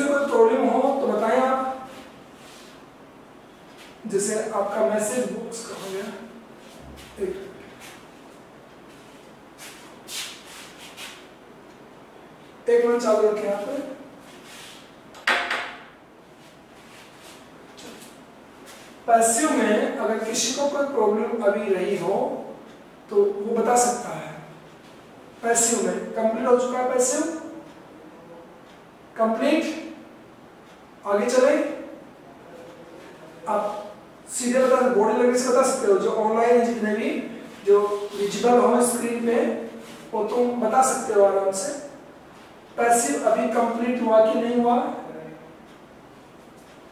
में कोई प्रॉब्लम हो तो बताएँ आप। जैसे आपका मैसेज बुक्स का हो गया? एक एक मिनट चालू रखें यहाँ पे पैसिव में अगर किसी को कोई प्रॉब्लम अभी रही हो तो वो बता सकता है। पैसिव में। कंप्लीट हो चुका है पैसिव? कंप्लीट आगे चले। आप सीधे बता बॉडी लैंग्वेज बता सकते हो, जो ऑनलाइन जितने भी, जो विजिबल हो स्क्रीन पे, वो तुम बता सकते हो आराम से। पैसिव अभी कंप्लीट हुआ कि नहीं हुआ?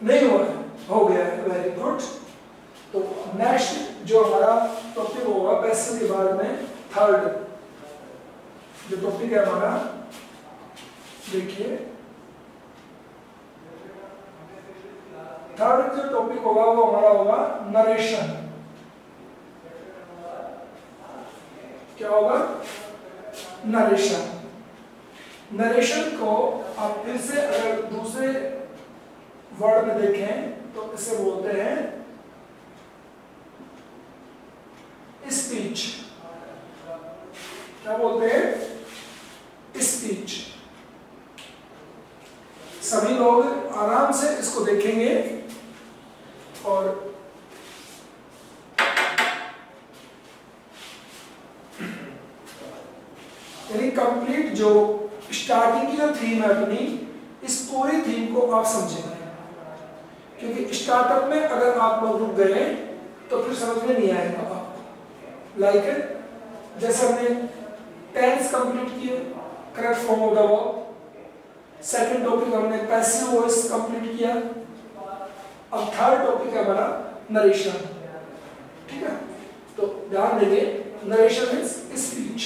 नहीं हुआ हो गया है वेरी गुड तो नेक्स्ट जो हमारा टॉपिक होगा पैसिव के बाद में थर्ड जो टॉपिक है हमारा, देखिए। थर्ड जो टॉपिक होगा, वो हमारा होगा नरेशन क्या होगा? नरेशन नरेशन को आप फिर से अगर दूसरे वर्ड में देखें तो इसे बोलते हैं स्पीच क्या बोलते हैं? स्पीच सभी लोग आराम से इसको देखेंगे। और यानी कंप्लीट जो स्टार्टिंग की जो थीम है अपनी, इस पूरी थीम को आप समझेंगे क्योंकि स्टार्टअप में अगर आप लोग रुक गए तो फिर समझ में नहीं आएगा आपको। लाइक जैसे हमने टेंस कंप्लीट किए correct form of the verb second topic हमने पैसिव वॉइस कंप्लीट किया। अब थर्ड टॉपिक है हमारा नरेशन ठीक है? तो ध्यान देंगे नरेशन इज़ स्पीच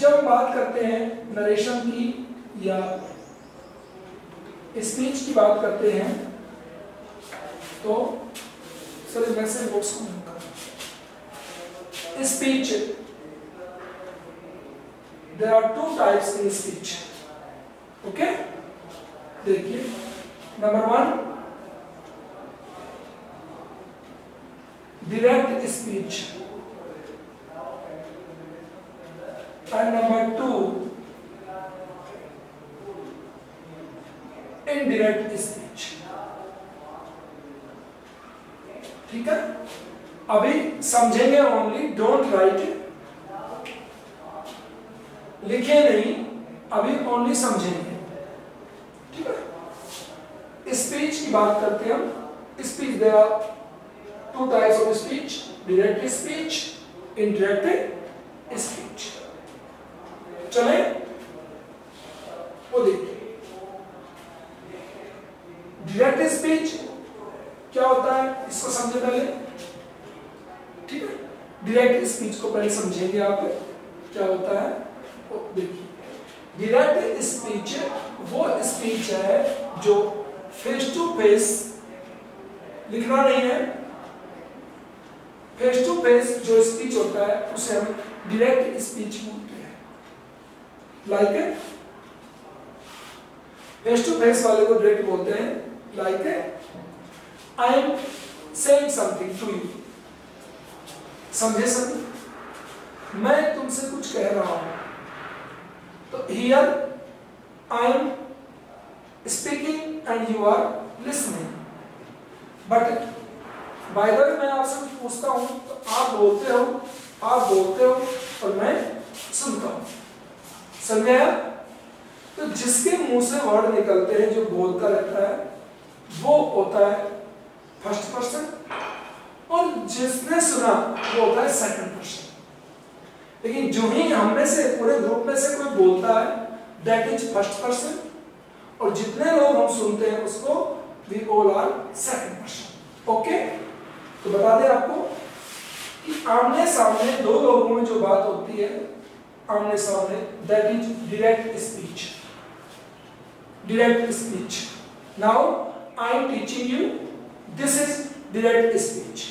जब बात करते हैं नरेशन की या स्पीच की बात करते हैं तो सर मैसेज बॉक्स को speech there are two types in speech okay देखिए। Number one direct speech and number two indirect speech ठीक है? अभी समझेंगे ओनली डोंट राइट लिखे नहीं, अभी ओनली समझेंगे। की बात करते हैं हम। Speech there are two types of speech direct speech indirect speech चले? वो देखिए। डायरेक्ट स्पीच क्या होता है? इसको समझे पहले। ठीक है? डायरेक्ट स्पीच को पहले समझेंगे आप। क्या होता है? देखिए। डायरेक्ट स्पीच वो स्पीच है जो फेस टू फेस लिखना नहीं है। फेस टू फेस जो स्पीच होता है, उसे हम डायरेक्ट स्पीच बोलते हैं। लाइक फेस टू फेस वाले को डायरेक्ट बोलते हैं। Like I am saying something to you समझे सभी? मैं तुमसे कुछ कह रहा हूँ। तो here I am speaking and you are listening but by the way मैं आपसे पूछता हूँ तो आप बोलते हो, आप बोलते हो और मैं सुनता हूँ। समझे तो जिसके मुँह से वर्ड निकलते हैं, जो बोलता रहता है, वो होता है फ़र्स्ट पर्सन और जिसने सुना, वो होता है सेकंड पर्सन लेकिन जो ही हम में से, पूरे ग्रुप में से कोई बोलता है दैट इज़ फ़र्स्ट पर्सन और जितने लोग हम सुनते हैं उसको we all are second person okay तो बता दें आपको कि आमने सामने दो लोगों में जो बात होती है, आमने सामने that is direct speech direct speech now I am teaching you this is direct speech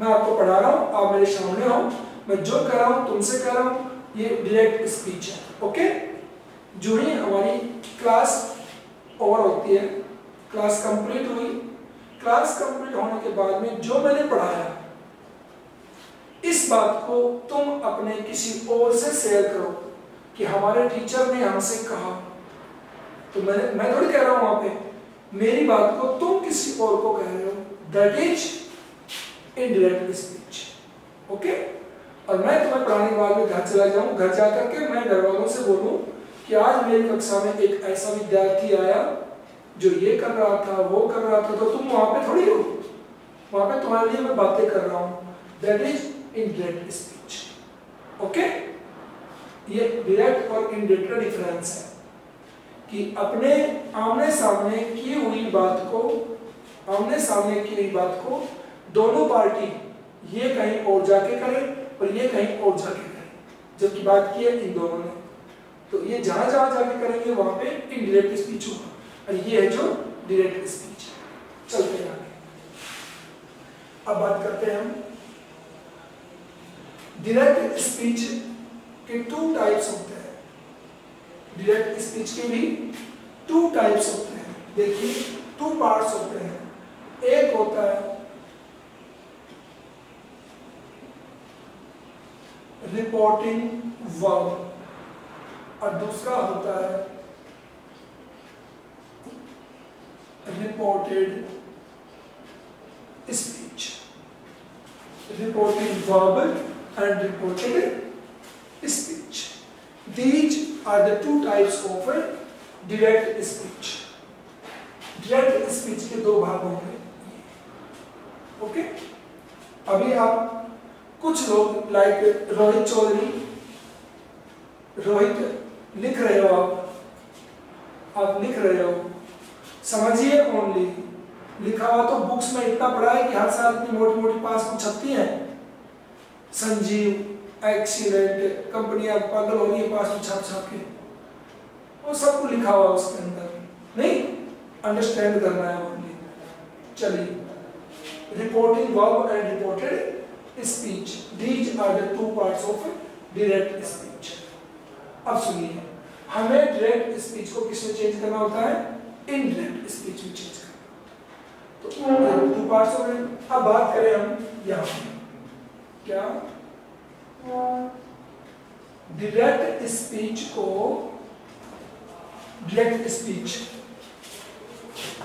मैं आपको पढ़ा रहा हूँ, आप मेरे सामने हो, मैं जो कर रहा हूँ, तुमसे कर रहा हूँ, ये डायरेक्ट स्पीच है. ओके जो ही, हमारी क्लास ओवर होती है क्लास कंप्लीट हुई। क्लास कंप्लीट होने के बाद में जो मैंने पढ़ाया, इस बात को तुम अपने किसी और से शेयर करो कि हमारे टीचर ने हमसे कहा। तो मैं मैं थोड़ी कह रहा हूँ वहाँ पे, मेरी बात को तुम किसी और को कह रहे हो। That is indirect speech okay और मैं तुम्हें पढ़ाने के में घर चला जाऊँ, घर जाकर के मैं घर वालों से बोलूँ कि आज मेरी कक्षा में एक ऐसा विद्यार्थी आया जो ये कर रहा था, वो कर रहा था तो तुम वहाँ पे थोड़ी हो। वहाँ पे तुम्हारे लिए मैं बातें कर रहा हूँ। That is indirect speech okay ये डायरेक्ट और इनडायरेक्ट का डिफरेंस है कि अपने आमने सामने की हुई बात को, आमने सामने की हुई बात को दोनों पार्टी ये कहीं और जाके करे और ये कहीं और जाके करे। जबकि बात की है इन दोनों ने। तो ये जहाँ जहाँ जाके करेंगे, वहाँ पे इनडायरेक्ट स्पीच होगा। और ये है जो डायरेक्ट स्पीच चलते हैं आगे। अब बात करते हैं हम। डायरेक्ट स्पीच के टू टाइप्स होते हैं। डायरेक्ट स्पीच के भी टू टाइप्स होते हैं। देखिए टू पार्ट्स होते हैं। एक होता है रिपोर्टिंग वर्ब और दूसरा होता है reported speech reported verb and reported speech these are the two types of a direct speech direct speech के दो भाग होंगे ओके अभी आप कुछ लोग लाइक रोहित चौधरी, रोहित लिख रहे हो आप। आप लिख रहे हो। समझिए ओनली लिखा हुआ तो बुक्स में इतना पढ़ा है कि हर साल इतनी मोटी मोटी पासबुक छपती हैं। संजीव एक्सीलेंट कंपनियाँ, पागल हो रही है पासबुक छाप छाप के। वो सब कुछ लिखा हुआ उसके अंदर। नहीं अंडरस्टैंड करना है ओनली चलिए। Reporting verb and reported speech these are the two parts of direct speech अब सुनिए। हमें डायरेक्ट स्पीच को किसमें चेंज करना होता है? इनडायरेक्ट स्पीच में चेंज करना होता है। तो टू पार्ट्स हो गए। अब बात करें हम यहाँ क्या? डायरेक्ट स्पीच को direct speech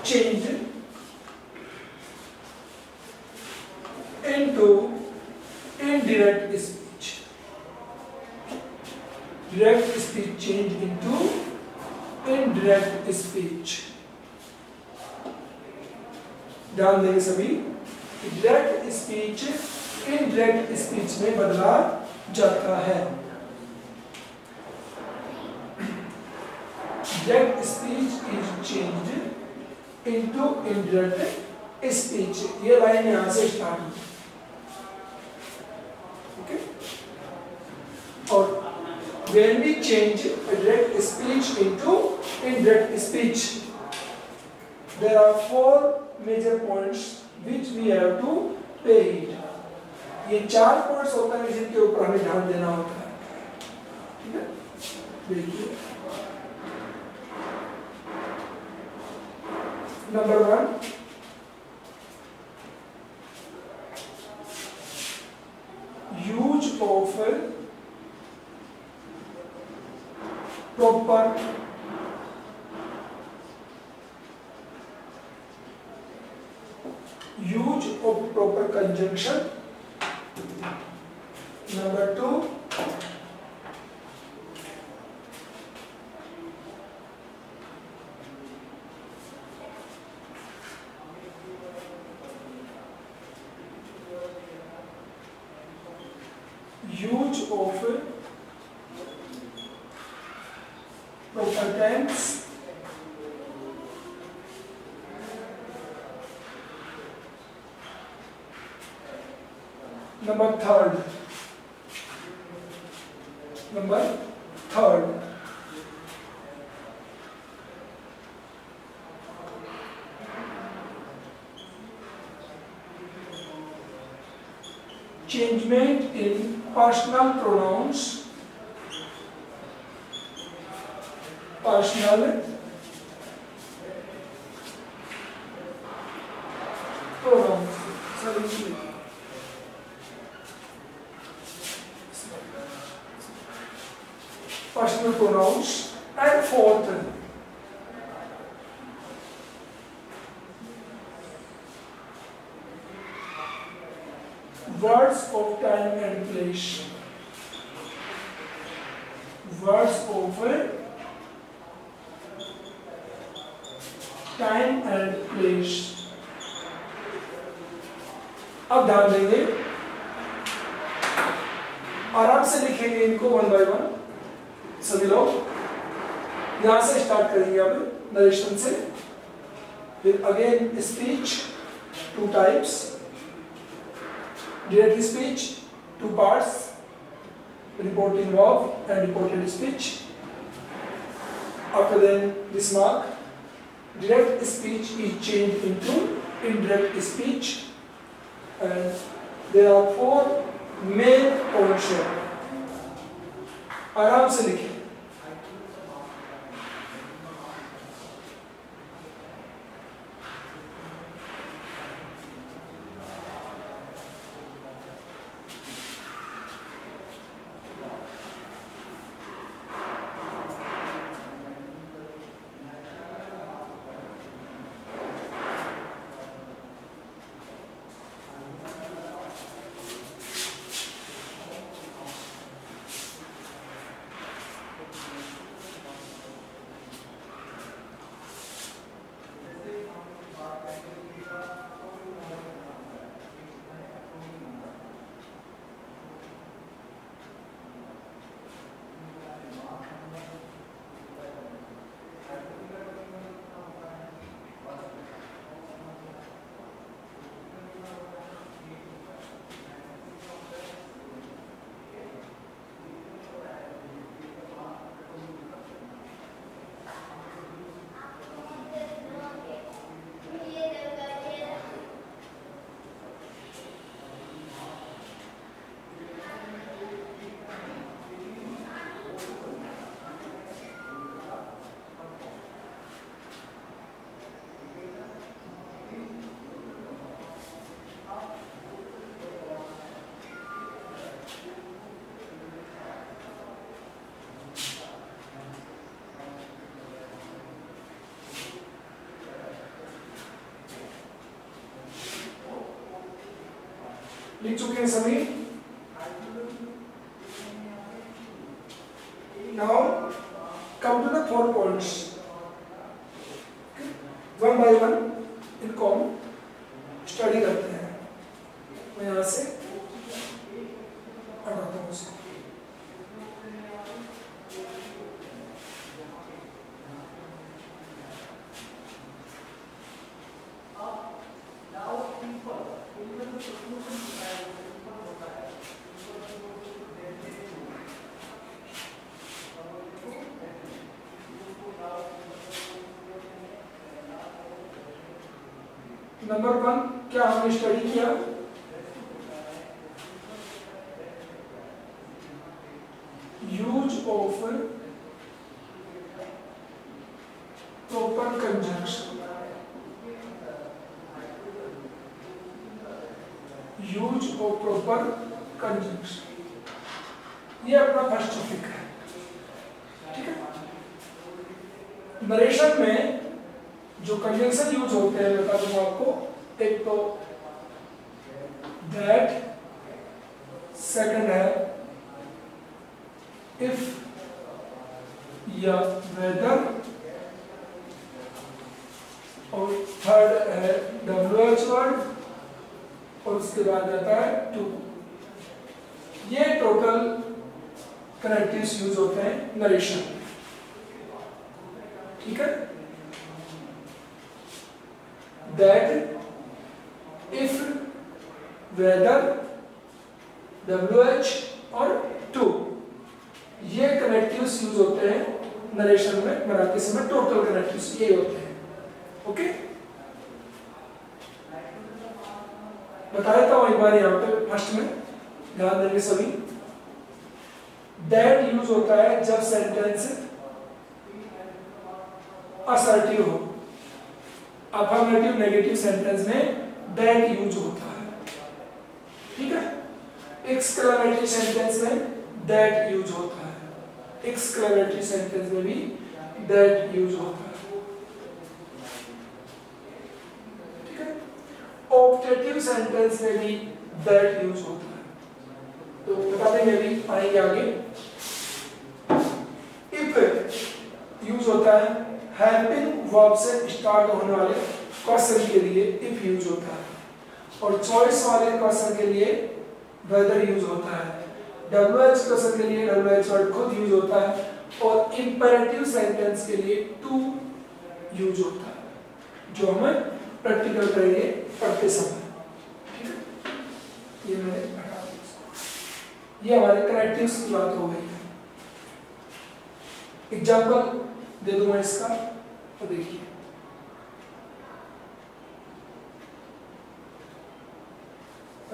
change into indirect speech. Direct speech change into indirect speech. ध्यान देंगे सभी डायरेक्ट स्पीच इनडायरेक्ट स्पीच में बदला जाता है। Direct speech is changed into indirect speech ये लाइन यहाँ से स्टार्ट हुई ओके और when we change direct speech into indirect speech there are four major points which we have to pay it चार पॉइंट्स होते हैं जिनके ऊपर हमें ध्यान देना होता है ठीक है देखिए number one use of number third. Number third. Changement in personal pronouns. Personal two parts reporting verb and reported speech after then this mark direct speech is changed into indirect speech and there are four main portions आराम से लिखें लिख चुके हैं सभी now come to the four points one by one इनको हम study करते हैं। मैं यहाँ से हटाता हूँ उसे नंबर वन क्या हमने स्टडी किया use of proper conjunction use of proper conjunction ये अपना फ़र्स्ट टॉपिक है ठीक है नरेशन में जो कंजंक्शन यूज़ होते हैं बता दूँगा आपको एक तो दैट सेकंड है इफ़ या वेदर और थर्ड है डब्ल्यू एच वर्ड और उसके बाद आता है टू ये टोटल कनेक्टिव्स यूज़ होते हैं नरेशन ठीक है? That if whether W H और ये कनेक्टिव्स यूज़ होते हैं नरेशन में बनाते समय टोटल कनेक्टिव्स ये होते हैं। ओके बताया था एक बार यहाँ पे फ़र्स्ट में, ध्यान देंगे सभी। दैट यूज़ होता है जब सेंटेंस असर्टिव हो। अफर्मेटिव नेगेटिव सेंटेंस में दैट यूज़ होता है। ठीक है? एक्सक्लेमेटरी सेंटेंस में दैट यूज़ होता है। एक्सक्लेमेटरी सेंटेंस में भी दैट यूज़ होता है। ठीक है? ऑप्टेटिव सेंटेंस में भी दैट यूज़ होता है। तो बता देंगे अभी आएँगे आगे। इफ़ यूज़ होता है हेल्पिंग वर्ब से स्टार्ट होने वाले क्वेश्चन के लिए इफ़ यूज़ होता है। और चॉइस वाले क्वेश्चन के लिए वेदर यूज़ होता है। डब्ल्यू एच के लिए डब्ल्यू एच खुद यूज़ होता है और इंपेरेटिव सेंटेंस के लिए टू यूज़ होता है, जो हमें प्रैक्टिकल करेंगे पढ़ते समय। ये मैंने ये हमारे कनेक्टिव्स की बात हो गई है। एग्ज़ाम्पल दे दूँ मैं इसका तो देखिए।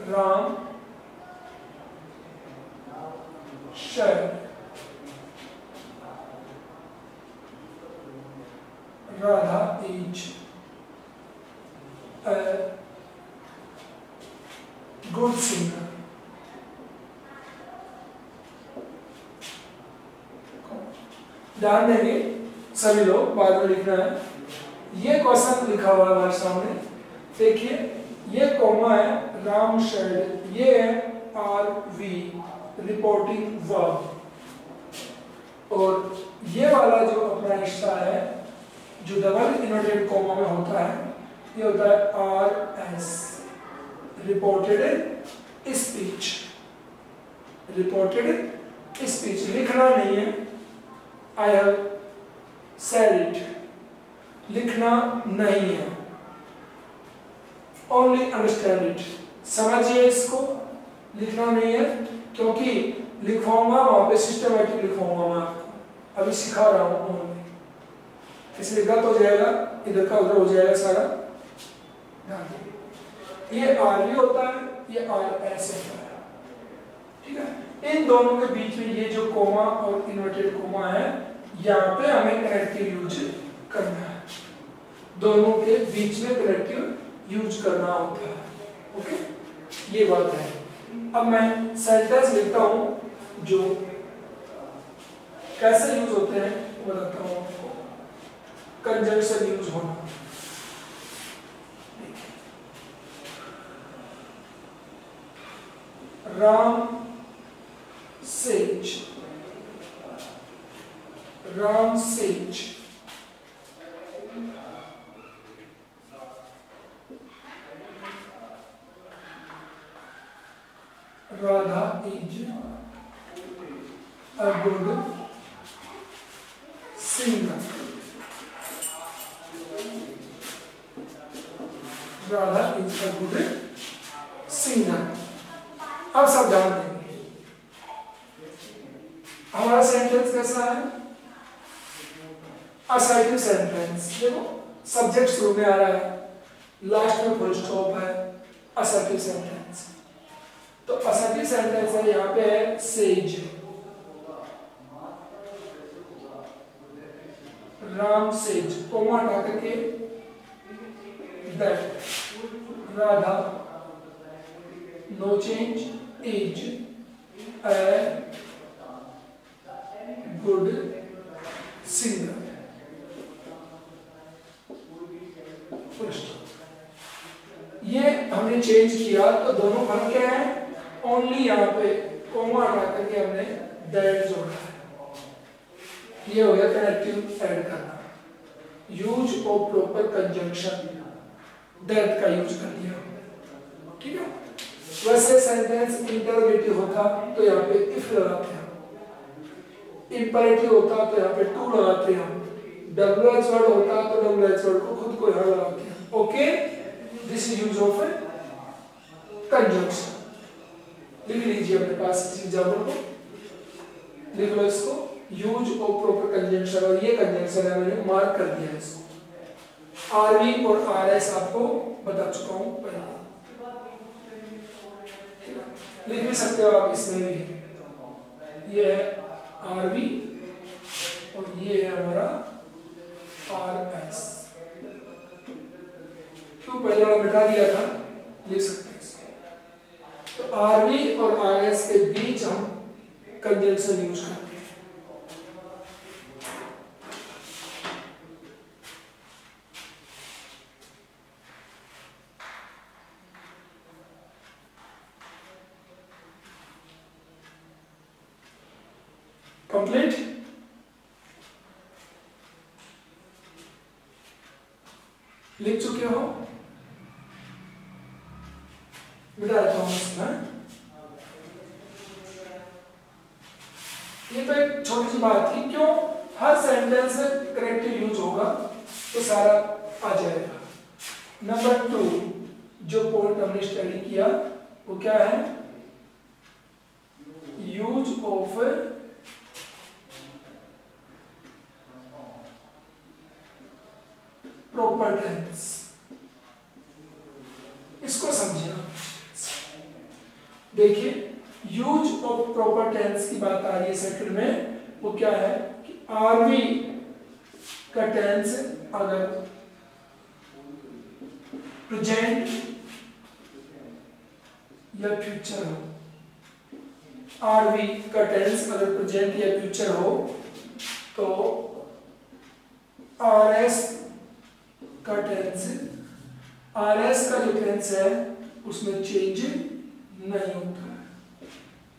Ram says Radha is a good singer. ध्यान देंगे, सभी लोग बाद में लिखना है। ये क्वेश्चन लिखा हुआ है हमारे सामने। देखिए, ये कॉमा है राम शेड ये है आर वी रिपोर्टिंग वर्ब और ये वाला जो अपना हिस्सा है, जो डबल इनवर्टेड कॉमा में होता है, ये होता है R S reported speech reported speech लिखना नहीं है। आई हैव सेड इट लिखना नहीं है। ओनली अंडरस्टैंड इट समझिए इसको। लिखना नहीं है। क्योंकि लिखवाऊँगा वहाँ पे सिस्टमेटिक लिखवाऊँगा मैं अभी सिखा रहा हूँ ओनली इसलिए गलत हो जाएगा, इधर का उधर हो जाएगा सारा। ये आर भी होता है, ये आर एस होता है। ठीक है? इन दोनों के बीच में ये जो कोमा और इन्वर्टेड कोमा है, यहाँ पे हमें कनेक्टिव यूज़ करना है। दोनों के बीच में कनेक्टिव यूज़ करना होता है। ओके ये बात है। अब मैं सेंटेंस लिखता हूँ जो कैसे यूज़ होते हैं, वो बताता हूँ आपको कंजंक्शन यूज़ होना Ram sage. Ram sage. Radha is a good singer. Radha is a good singer. अब सब जान देंगे हमारा सेंटेंस कैसा है? असर्टिव सेंटेंस देखो सब्जेक्ट शुरू में आ रहा है। लास्ट में फुल स्टॉप है। असर्टिव सेंटेंस तो असर्टिव सेंटेंस है, यहाँ पे है सेज। राम सेज, कोमा हटा करके that Radha no change is a good singer ये हमने चेंज किया तो दोनों फ़र्क क्या है। ओनली यहाँ पे कोमा हटा करके हमने दैट जोड़ा है। ये हो गया कनेक्टिव ऐड करना। Use of proper conjunction that का यूज़ कर दिया। ठीक है? वैसे सेंटेंस इंटरोगेटिव होता तो यहाँ पे इफ़ लगाते हैं इंपरेटिव होता तो यहाँ पे टू लगाते हैं डब्ल्यू एच वर्ड होता तो डब्ल्यू एच वर्ड को खुद को यहाँ लगाते हैं okay this use of conjunction लिख लीजिए अपने पास इस एग्ज़ाम्पल को लिख लो इसको यूज़ ऑफ़ प्रॉपर कंजंक्शन और ये कंजंक्शन है, मैंने मार्क कर दिया इसको। आरवी और आरएस आपको बता चुका हूँ पहले। लिख भी सकते हो आप इसमें भी। ये है आर बी और ये है हमारा आर एस तो पहले वाला बिठा दिया था, लिख सकते हैं तो आर और आर के बीच हम कंजंक्शन यूज़ करते हैं कंप्लीट लिख चुके हो मिटा देता हूँ इसमें ये तो एक छोटी सी बात थी, क्यों? हर सेंटेंस करेक्टिव यूज़ होगा तो सारा आ जाएगा। नंबर टू जो पॉइंट हमने स्टडी किया, वो क्या है? यूज़ ऑफ़ प्रॉपर टेंस इसको समझिए देखिए यूज़ ऑफ़ प्रॉपर टेंस की बात आ रही है सेक्टर में, वो क्या है कि आरवी का टेंस अगर प्रेजेंट या फ्यूचर हो। आरवी का टेंस अगर प्रेजेंट या फ्यूचर हो तो आर एस का टेंस आर एस का जो टेंस है, उसमें चेंज नहीं होता।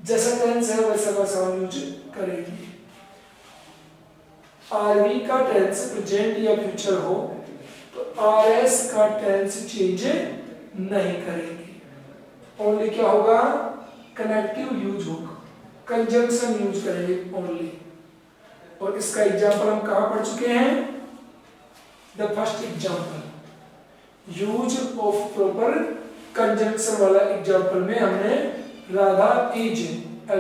जैसा टेंस है वैसा वैसा यूज़ करेंगे। आरवी का टेंस प्रेजेंट या फ्यूचर हो तो आर एस का टेंस चेंज नहीं करेंगे। ओनली क्या होगा? कनेक्टिव यूज़ होगा। कंजंक्शन यूज़ करेंगे ओनली और इसका एग्जांपल हम कहा पढ़ चुके हैं? The first example use of proper conjunction वाला एग्जांपल में हमने राधा इज़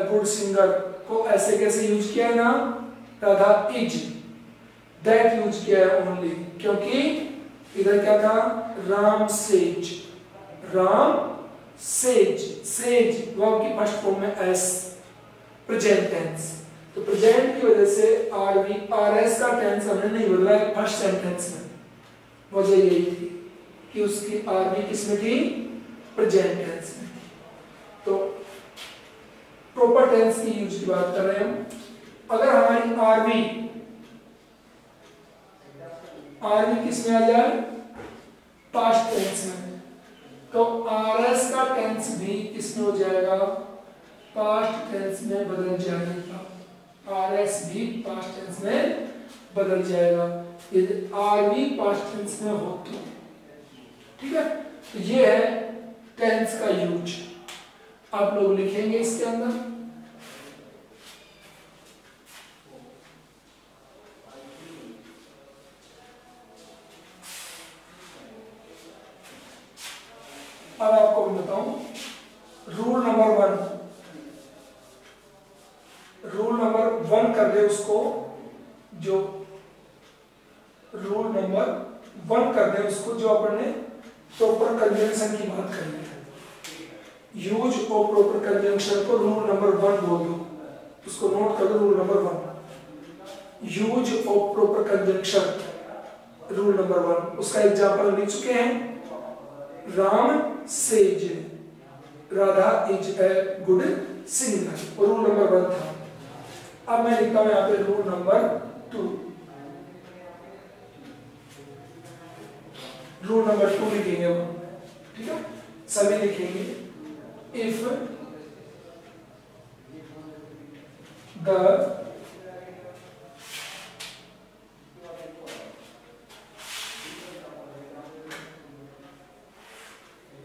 good singer को ऐसे कैसे यूज़ किया है ना राधा इज़ दैट यूज़ किया है ओनली क्योंकि इधर क्या था? Ram says. Ram says. Says verb की फ़र्स्ट फॉर्म में एस प्रेजेंट टेंस तो प्रेजेंट की वजह से आर वी आर एस का टेंस हमने नहीं बदला फ़र्स्ट सेंटेंस में। वजह यही थी कि उसकी आरबी किसमें थी? प्रेजेंट टेंस में तो प्रॉपर टेंस की यूज़ की बात कर रहे हैं हम। अगर हमारी आर्मी आर्मी किसमें आ जाए? पास्ट टेंस में। तो आर एस का टेंस भी किसमें हो जाएगा? पास्ट टेंस में बदल जाएगा। आर एस भी पास्ट टेंस में बदल जाएगा। यदि आर भी पास्ट टेंस में हो। तो ठीक है? तो ये है टेंस का यूज़ आप लोग लिखेंगे इसके अंदर? अब आपको मैं बताऊँ rule number one rule number one कर दे उसको जो रूल नंबर वन कर दे उसको जो अपन ने प्रॉपर कंजंक्शन की बात करी है यूज़ ऑफ़ प्रॉपर कंजंक्शन को रूल नंबर वन बोल दो। उसको नोट कर दो rule number one use of proper conjunction rule number one उसका एग्जांपल लिख चुके हैं। Ram says. Radha is a good singer. Rule number one था। अब मैं लिखता हूँ यहाँ पे rule number two rule number two लिखेंगे हम। ठीक है? सभी लिखेंगे। if the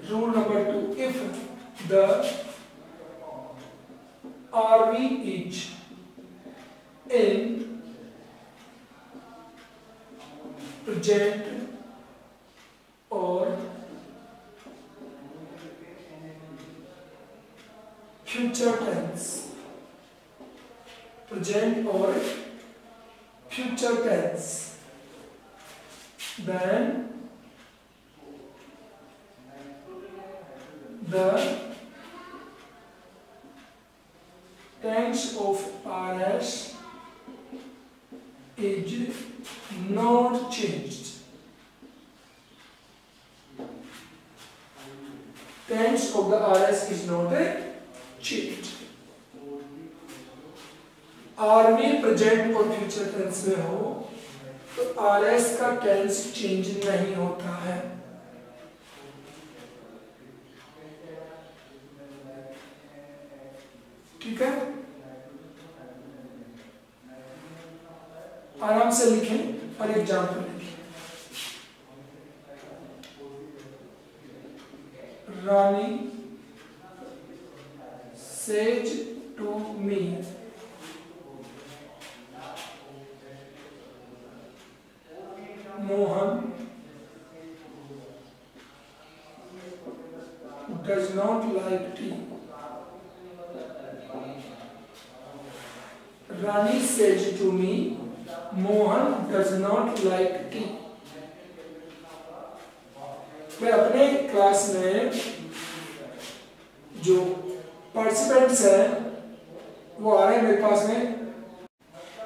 rule number two if the RV in project Tense of the RS is not a changed. R में प्रेजेंट और फ्यूचर टेंस में हो तो आर एस का टेंस चेंज नहीं होता है ठीक है आराम से लिखें और एग्ज़ाम्पल लिखें Rani says to me Mohan does not like tea Rani says to me Mohan does not like tea मैं अपने क्लास में जो पार्टिसिपेंट्स हैं वो आ रहे हैं मेरे पास में।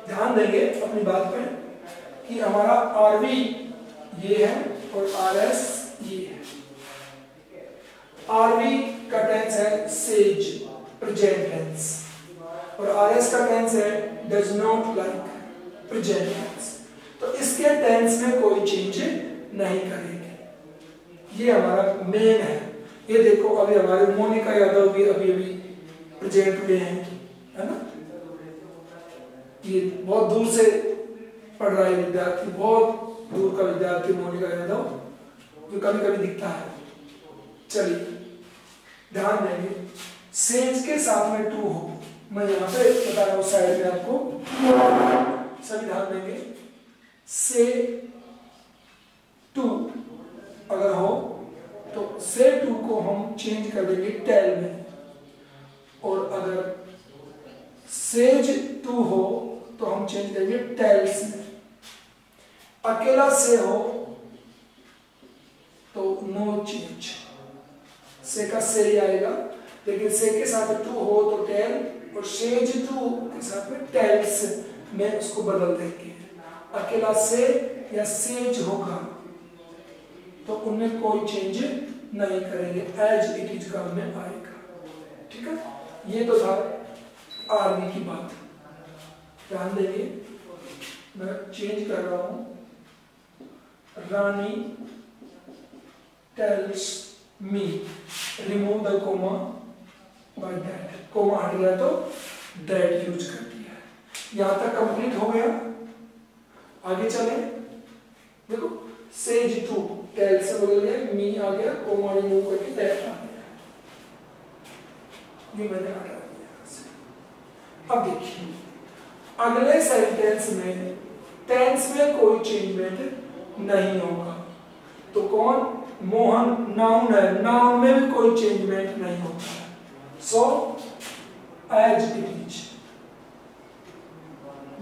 ध्यान देंगे अपनी बात पे कि हमारा आरवी ये है और आरएस ये है। आरवी का टेंस है सेज प्रेजेंट टेंस और आरएस का टेंस है does not like present tense तो इसके टेंस में कोई चेंज नहीं करेंगे। ये हमारा मेन है। ये देखो अभी हमारे मोनिका यादव भी अभी अभी प्रेजेंट में है है ना? ये बहुत दूर से पढ़ रहा है विद्यार्थी, बहुत दूर का विद्यार्थी मोनिका यादव, जो कभी कभी दिखता है। चलिए, ध्यान देंगे। सेज के साथ में टू हो। मैं यहाँ पे बता रहा हूँ साइड में आपको। सभी ध्यान देंगे। से टू अगर हो तो से टू को हम चेंज कर देंगे टेल में। और अगर सेज टू हो तो हम चेंज करेंगे टेल्स में अकेला से हो तो नो चेंज से का से ही आएगा, लेकिन से के साथ टू हो तो टेल और सेज टू के साथ में टेल्स में उसको बदल देंगे. अकेला से या सेज होगा तो उनमें कोई चेंज नहीं करेंगे एज इट इज़ का में आएगा. ठीक है? ये तो था आर्मी की बात ध्यान देंगे, मैं चेंज कर रहा हूँ। Rani tells me remove the comma by that comma हट गया तो दैट यूज़ कर दिया यहाँ तक कंप्लीट हो गया। आगे चले। देखो सेज टू टेल से बदल गया मी आ गया कोमा रिमूव करके दैट आ गया। ये मैंने हटा अब देखिए अगले सेंटेंस में टेंस में कोई चेंजमेंट नहीं होगा। तो कौन? मोहन नाउन है। नाउन में भी कोई चेंजमेंट नहीं होता। So as it is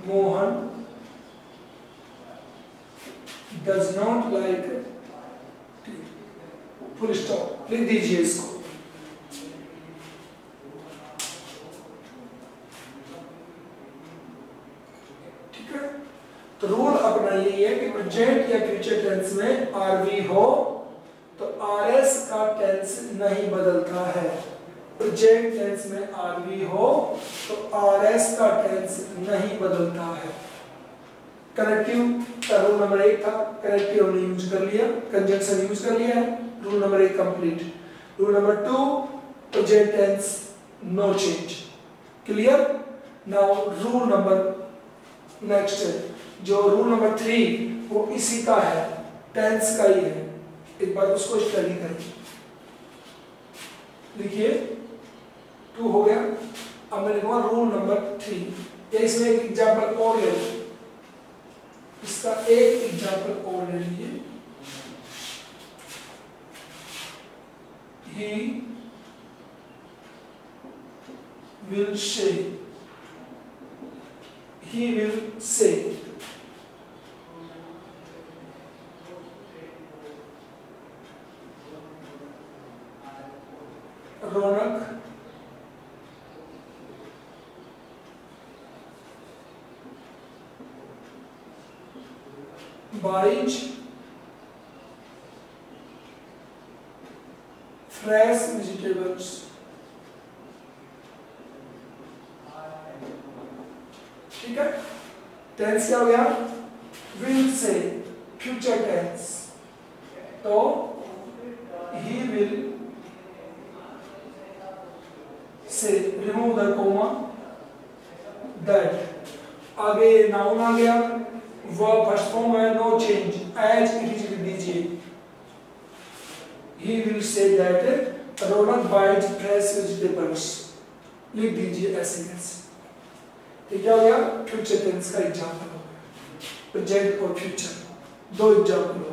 Mohan does not like full stop लिख दीजिए इसको ठीक है तो अपना यही है कि प्रेजेंट या फ्यूचर टेंस में आरवी हो तो आरएस का टेंस नहीं बदलता है। प्रेजेंट टेंस में आरवी हो तो आरएस का टेंस नहीं बदलता है। कनेक्टिव का रूल नंबर एक था कनेक्टिव हमने यूज़ कर लिया कंजंक्शन यूज़ कर लिया है रूल नंबर एक complete rule number two present tense no change clear now rule number next जो रूल नंबर थ्री वो इसी का है टेंस का ही है। एक बार उसको स्टडी करें लिखिए टू हो गया। अब मैं लिखूँगा रूल नंबर थ्री इसमें एक एग्ज़ाम्पल और ले इसका एक एग्ज़ाम्पल और ले लीजिए। He will say he will say vai first form है no change as it is लिख दीजिए he will say that Ronak buys fresh vegetables लिख दीजिए ऐसे कैसे तो क्या हो गया फ्यूचर टेंस का एग्जांपल हो गया प्रेजेंट और फ्यूचर दो एग्जांपल हो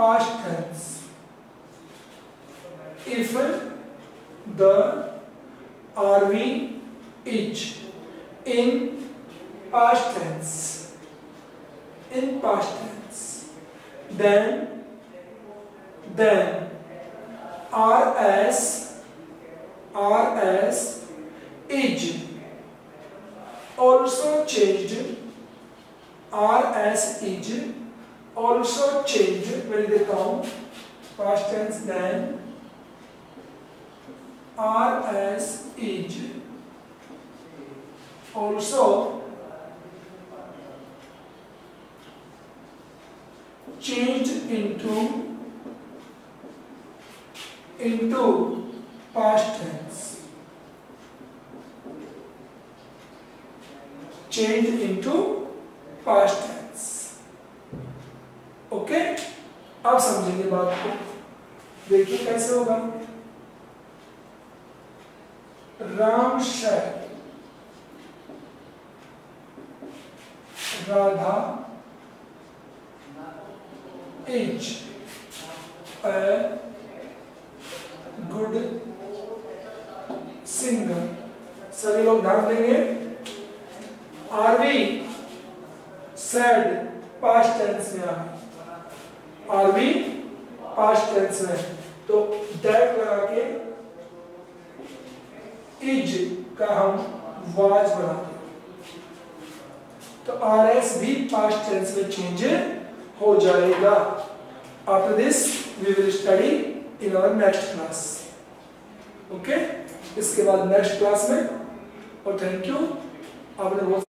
past tense if the RV is in past tense in past tense then then RS RS is also changed RS is also changed when they count past tense then RS is. Also changed into into past tense. Change into past tense okay? अब समझेंगे बात को। देखिए कैसे होगा। Ram says. Radha. Is. a good singer सभी लोग ध्यान देंगे। RV sad. पास्ट टेंस में आ आरवी पास्ट टेंस में। तो दैट लगा के इज़ का हम वाज बनाते तो आर एस भी पास्ट टेंस में चेंज हो जाएगा। After this we will study in our next class okay इसके बाद नेक्स्ट क्लास में। और थैंक यू आपने बहुत